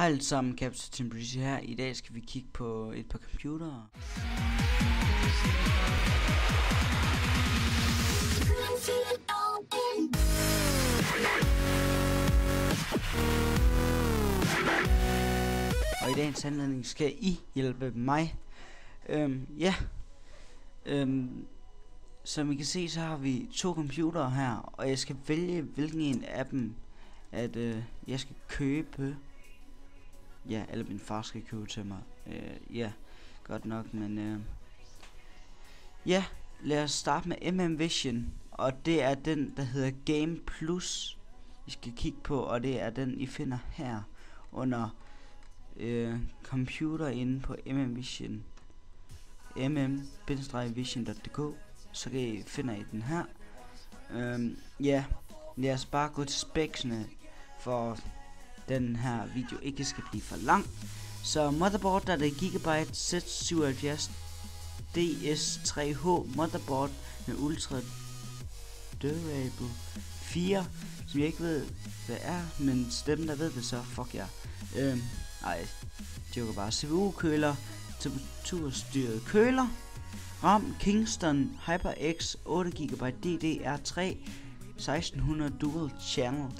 Hej alle sammen, Captain Temperature her. I dag skal vi kigge på et par computere. Og i dagens anledning skal I hjælpe mig. Øhm, ja. Øhm, som I kan se, så har vi to computere her, og jeg skal vælge, hvilken en af dem, at øh, jeg skal købe. Ja, eller min far skal købe til mig. Øh, ja, godt nok, men øh, ja, lad os starte med MM Vision, og det er den, der hedder Game Plus, I skal kigge på, og det er den, I finder her under øh, computer inde på MM Vision mm-vision.dk så kan I, finder I den her øhm, ja lad os bare gå til specsene for den her video ikke skal blive for lang. Så motherboard der er det Gigabyte Z77 DS3H motherboard med Ultra Durable 4 som jeg ikke ved hvad er men dem der ved det så fuck ja øhm, ej joker bare. CPU køler temperaturstyret køler RAM Kingston HyperX 8GB DDR3 1600 Dual Channel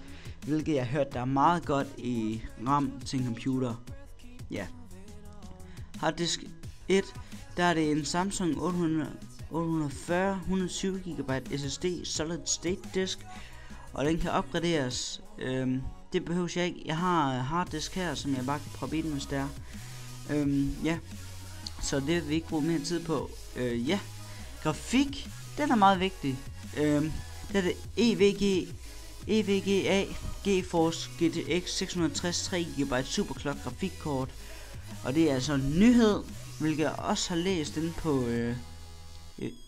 hvilket jeg har hørt der er meget godt i RAM til en computer. Ja. Harddisk 1, der er det en Samsung 800, 840 120 GB SSD Solid State Disk, og den kan opgraderes. Øhm, det behøver jeg ikke. Jeg har harddisk her, som jeg bare kan proppe ind, hvis det er. Øhm, ja. Så det vil vi ikke bruge mere tid på. Øh, ja. Grafik, den er meget vigtig. Øhm, det er det EVG EVGA GeForce GTX 660 3 GB Superclock grafikkort. Og det er altså en nyhed, hvilket jeg også har læst inde på øh,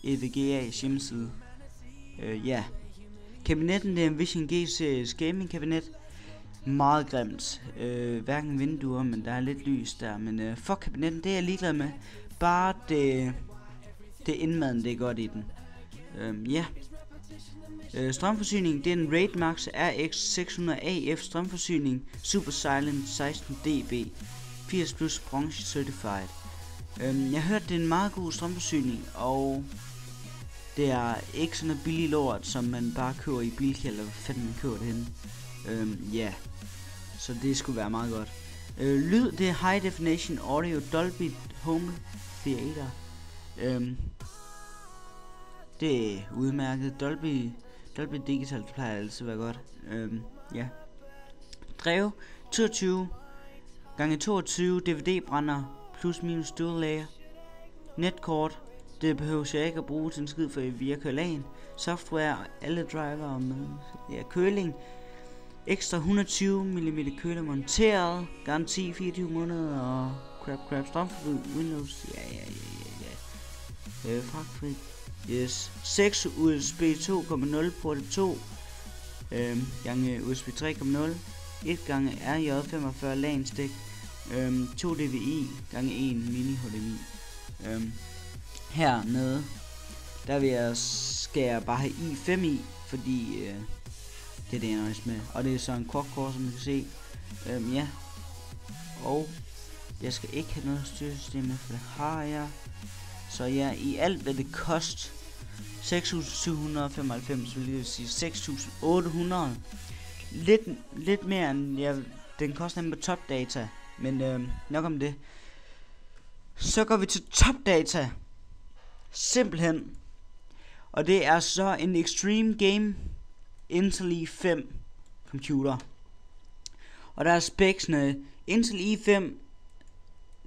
EVGA's hjemmeside. Øh, ja. Kabinetten det er en Vision G series gaming kabinet. Meget grimt. Øh, hverken vinduer, men der er lidt lys der. Men øh, for kabinetten, det er jeg ligeglad med. Bare det, det indmaden, det er godt i den. Øh, ja. Øh, strømforsyning, det er en Raid Max RX 600 AF strømforsyning, Super Silent 16 dB, 80 plus bronze certified. Øhm, jeg har hørt, det er en meget god strømforsyning, og det er ikke sådan noget billig lort, som man bare køber i bilkælder, eller hvad fanden man køber det henne. Øhm, ja. Yeah. Så det skulle være meget godt. Øh, lyd, det er High Definition Audio Dolby Home Theater. Øhm, det er udmærket. Dolby Dolby Digital plejer altid at være godt. Øhm, ja. Drev 22 gange 22 DVD brænder plus minus dual layer. Netkort. Det behøver jeg ikke at bruge til en skid for via kølagen. Software, alle driver med ja, køling. Ekstra 120 mm køler monteret. Garanti 24 måneder og crap crap strømforbrug. Windows. Ja ja ja ja ja. Øh, fragtfrit. Yes. 6 USB 2.0 port 2 øhm, gange USB 3.0 1 gange RJ45 LAN stik. Øhm, 2 DVI gange 1 mini HDMI øhm, hernede der vil jeg skære bare have i5 i fordi øh, det er det jeg nøjes med. Og det er så en quad core som I kan se. Øhm, ja. Og jeg skal ikke have noget styresystem med for det har jeg så ja, i alt vil det koste 6.795, vil jeg sige 6.800. Lidt, lidt mere end, ja, den koster nemlig top data, men øh, nok om det. Så går vi til top data. Simpelthen. Og det er så en Extreme Game Intel i5 computer. Og der er specsene Intel i5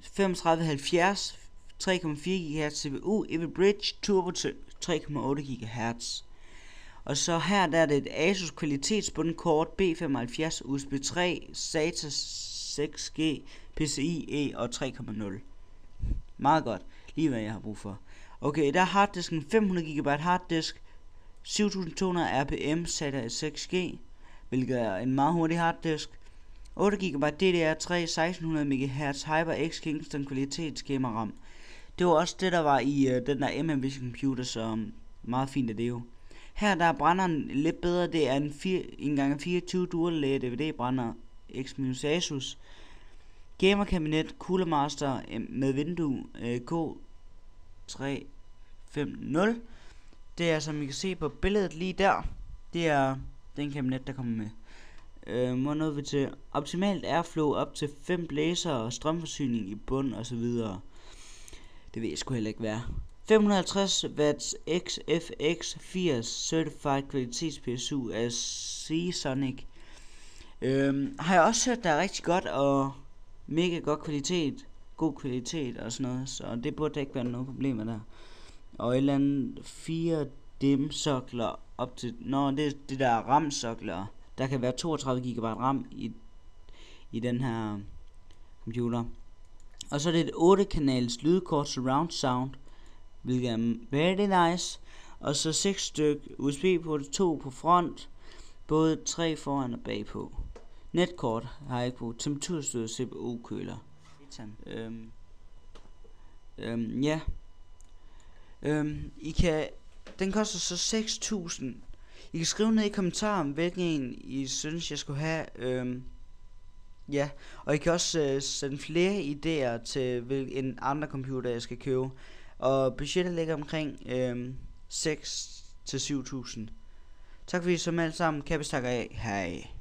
3570 3,4 GHz CPU, Evil Bridge, Turbo 3,8 GHz. Og så her der er det et Asus kvalitetsbundet kort B75 USB 3 SATA 6G PCIe og 3,0. Meget godt. Lige hvad jeg har brug for. Okay, der er harddisken 500 GB harddisk, 7200 RPM SATA 6G, hvilket er en meget hurtig harddisk. 8 GB DDR3 1600 MHz HyperX Kingston kvalitetskamera RAM. Det var også det, der var i øh, den der MM Vision Computer, så um, meget fint er det jo. Her der er brænderen lidt bedre, det er en, 4, en gang 24 dual layer DVD brænder X-Asus. Gamer kabinet Cooler Master øh, med vindue øh, K350. Det er som I kan se på billedet lige der. Det er den kabinet der kommer med. Øh, må noget vi til optimalt airflow op til 5 blæser og strømforsyning i bund og så videre. Det ved jeg sgu heller ikke være. 550 watts XFX 80 Certified Kvalitets PSU af Seasonic. Øhm, har jeg også hørt, der er rigtig godt og mega god kvalitet, god kvalitet og sådan noget, så det burde der ikke være noget problemer der. Og et eller andet fire dim-sokler op til, Nå, det, det der RAM-sokler, der kan være 32 GB RAM i, i den her computer. Og så er det et 8 kanals lydkort surround sound, hvilket er very nice. Og så 6 styk USB på det, 2 på front, både 3 foran og bagpå. Netkort har jeg ikke på. Temperaturstyret CPU køler. Øhm, øhm, ja. Øhm, I kan, den koster så 6.000. I kan skrive ned i kommentaren, hvilken en I synes, jeg skulle have. Øhm, ja, og I kan også øh, sende flere idéer til, hvilken andre computer jeg skal købe. Og budgettet ligger omkring øh, 6 til 7.000. Tak fordi I så med alle sammen. Kæmpe tak af. Hej.